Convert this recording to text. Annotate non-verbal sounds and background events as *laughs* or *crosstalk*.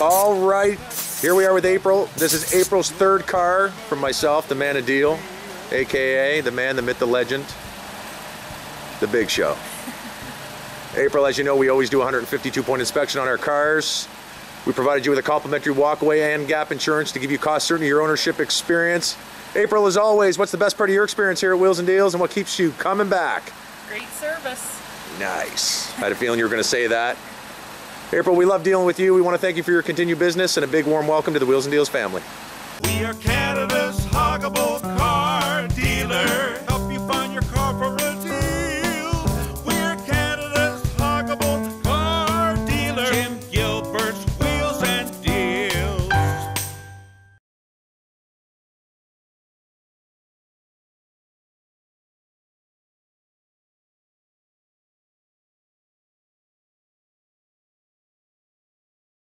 All right, here we are with April. This is April's third car from myself, the man of deal, AKA the man, the myth, the legend, the big show. *laughs* April, as you know, we always do a 152 point inspection on our cars. We provided you with a complimentary walkaway and gap insurance to give you cost certainty your ownership experience. April, as always, what's the best part of your experience here at Wheels and Deals and what keeps you coming back? Great service. Nice. I had a feeling you were going to say that. April, we love dealing with you. We want to thank you for your continued business and a big warm welcome to the Wheels and Deals family. We are Canada's huggable